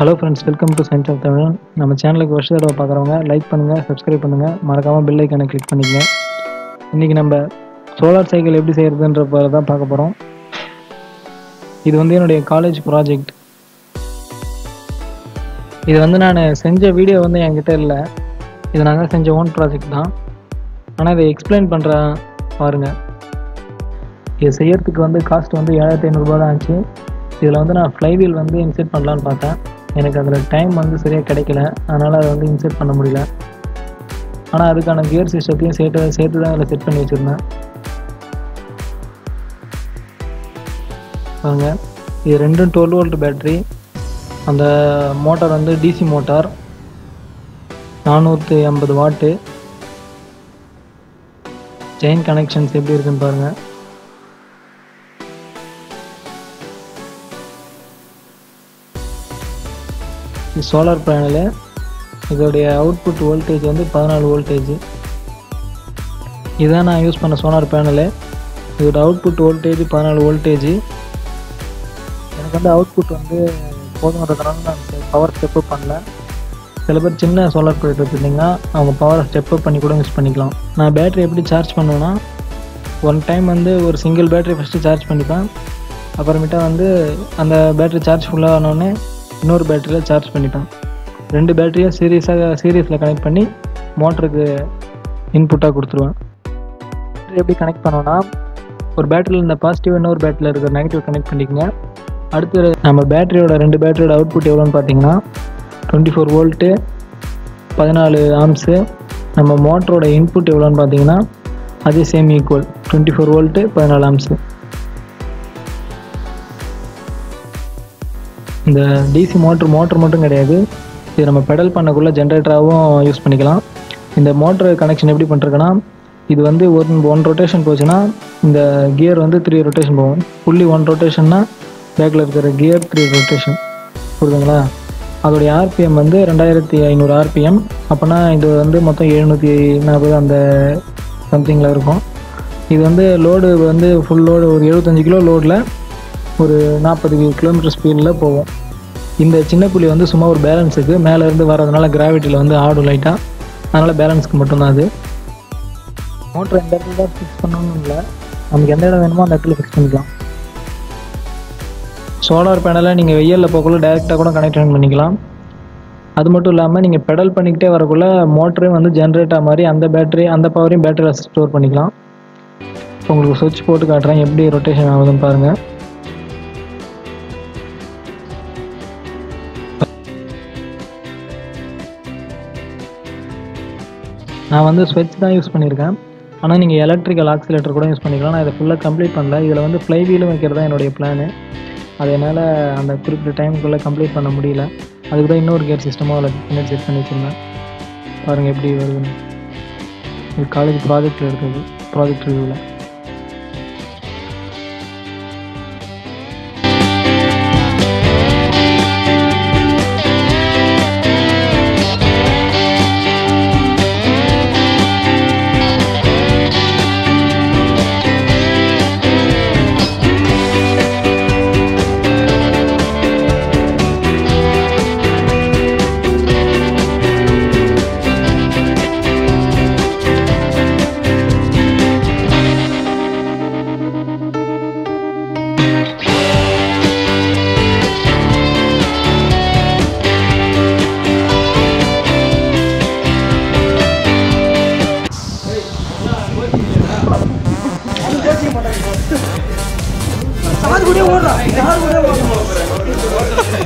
Hello friends welcome to science of Tamil நம்ம சேனலுக்கு வருஷ தடவை பார்க்குறவங்க லைக் பண்ணுங்கள் சப்ஸ்கிரைப் பண்ணுங்கள் மறக்காமல் பெல் ஐக்கானை கிளிக் பண்ணிக்கங்க. இன்றைக்கி நம்ம சோலார் சைக்கிள் எப்படி செய்கிறதுன்ற தான் பார்க்க போகிறோம் இது வந்து என்னுடைய காலேஜ் ப்ராஜெக்ட் இது வந்து நான் செஞ்ச வீடியோ வந்து என்கிட்ட இல்லை. இது நாங்கள் செஞ்ச ஓன் ப்ராஜெக்ட் தான். ஆனால் இதை எக்ஸ்பிளைன் பண்ணுறேன் பாருங்கள் இது செய்யறதுக்கு வந்து காஸ்ட் வந்து ஏழாயிரத்தி ஐநூறுரூபா தான் ஆச்சு. இதில் வந்து நான் ஃப்ளைவீல் வந்து இன்செர்ட் பண்ணலான்னு பார்த்தேன். எனக்கு அதில் டைம் வந்து சரியாக கிடைக்கல. அதனால் அதை வந்து இன்செர்ட் பண்ண முடியல. ஆனால் அதுக்கான கியர் சிஸ்டத்தையும் சேர்த்து சேர்த்து தான் அதில் செட் பண்ணி வச்சுருந்தேன். பாருங்க. இது ரெண்டும் டுவெல் வோல்ட் பேட்ரி அந்த மோட்டார் வந்து டிசி மோட்டார் நானூற்றி ஐம்பது வாட்டு செயின் கனெக்ஷன்ஸ் எப்படி இருக்குன்னு பாருங்கள் சோலார் பேனலு இதோடைய அவுட்புட் வோல்டேஜ் வந்து பதினாலு வோல்டேஜ் இதான் நான் யூஸ் பண்ண சோலார் பேனலு இதோட அவுட்புட் வோல்டேஜ் பதினாலு வோல்டேஜ் எனக்கு வந்து அவுட்புட் வந்து போதுங்கிறதுனால நான் பவர் ஸ்டெப்அப் பண்ணல. சில பேர் சின்ன சோலார் ப்ராடக்ட் வச்சுருந்தீங்கன்னா அவங்க பவரை ஸ்டெப்அப் பண்ணி கூட யூஸ் பண்ணிக்கலாம். நான் பேட்டரி எப்படி சார்ஜ் பண்ணுவேன்னா ஒன் டைம் வந்து ஒரு சிங்கிள் பேட்டரி ஃபஸ்ட்டு சார்ஜ் பண்ணிப்பேன். அப்புறமேட்டா வந்து அந்த பேட்டரி சார்ஜ் ஃபுல்லாக ஆனோடனே இன்னொரு பேட்டரியில் சார்ஜ் பண்ணிப்பேன் ரெண்டு பேட்டரியும் சீரியஸாக சீரியஸில் கனெக்ட் பண்ணி மோட்டருக்கு இன்புட்டாக கொடுத்துருவேன். பேட்டரி எப்படி கனெக்ட் பண்ணோன்னா ஒரு பேட்டரியில் இந்த பாசிட்டிவ் இன்னொரு பேட்டரியில் இருக்கிற நெகட்டிவ் கனெக்ட் பண்ணிக்கங்க. அடுத்து நம்ம பேட்டரியோட ரெண்டு பேட்டரியோட அவுட்புட் எவ்வளோன்னு பார்த்தீங்கன்னா டுவெண்ட்டி ஃபோர் வோல்ட்டு பதினாலு ஆம்ஸு நம்ம மோட்டரோட இன்புட் எவ்வளோன்னு பார்த்தீங்கன்னா அதே same equal twenty four volt பதினாலு ஆம்ஸு இந்த டிசி மோட்ரு மோட்ரு மட்டும் கிடையாது. இது நம்ம பெடல் பண்ணக்குள்ளே ஜென்ரேட்டராகவும் யூஸ் பண்ணிக்கலாம். இந்த மோட்ரு கனெக்ஷன் எப்படி பண்ணுறதுன்னா இது வந்து ஒன் ஒன் ரொட்டேஷன் போச்சுன்னா இந்த கியர் வந்து த்ரீ ரொட்டேஷன் போகும். ஃபுல்லி ஒன் ரொட்டேஷன்னா பேக்கில் இருக்கிற கியர் த்ரீ ரொட்டேஷன் புரியுதுங்களா? அதோடைய ஆர்பிஎம் வந்து ரெண்டாயிரத்தி ஐநூறு ஆர்பிஎம் அப்போனா இது வந்து மொத்தம் எழுநூற்றி நாற்பது அந்த சம்திங்கில் இருக்கும். இது வந்து லோடு வந்து ஃபுல் லோடு ஒரு எழுபத்தஞ்சு கிலோ லோடில் ஒரு நாற்பது கிலோமீட்டர் ஸ்பீடில் போகும். இந்த சின்ன புள்ளி வந்து சும்மா ஒரு பேலன்ஸுக்கு மேலே இருந்து வர்றதுனால கிராவிட்டியில் வந்து ஆடும் லைட்டாக அதனால் பேலன்ஸ்க்கு மட்டும்தான் அது. மோட்டர் எந்த இடத்துல தான் ஃபிக்ஸ் பண்ணணும்னு இல்லை. நமக்கு எந்த இடம் வேணுமோ அந்த இடத்துல ஃபிக்ஸ் பண்ணிக்கலாம். சோலார் பேனலை நீங்கள் வெயிலில் போகக்குள்ள டேரெக்டாக கூட கனெக்ட் பண்ணிக்கலாம். அது மட்டும் இல்லாமல் நீங்கள் பெடல் பண்ணிக்கிட்டே வரக்குள்ள மோட்டரையும் வந்து ஜென்ரேட்டாக மாதிரி அந்த பேட்டரி அந்த பவரையும் பேட்டரியில் ஸ்டோர் பண்ணிக்கலாம். உங்களுக்கு சுவிட்ச் போட்டு காட்டுறேன் எப்படி ரொட்டேஷன் ஆகுதுன்னு பாருங்கள் நான் வந்து ஸ்விட்ச் தான் யூஸ் பண்ணியிருக்கேன். ஆனால் நீங்கள் எலக்ட்ரிக்கல் ஆக்சிலேட்டர் கூட யூஸ் பண்ணிக்கலாம். நான் இதை ஃபுல்லாக கம்ப்ளீட் பண்ணல. இதில் வந்து ஃப்ளை வீலும் வைக்கிறது தான் என்னுடைய பிளானு அது என்னால் அந்த குறிப்பிட்ட டைமுக்குள்ளே கம்ப்ளீட் பண்ண முடியல. அதுக்கு தான் இன்னொரு கேர் சிஸ்டமாக அதில் பின்னாடி செட் பண்ணி வச்சுருந்தேன். பாருங்கள் எப்படி வருதுன்னு. இது காலேஜ் ப்ராஜெக்டில் இருக்குது ப்ராஜெக்ட் ரிவ்யூவில் मुझे बोल रहा। यार मुझे बोल रहा।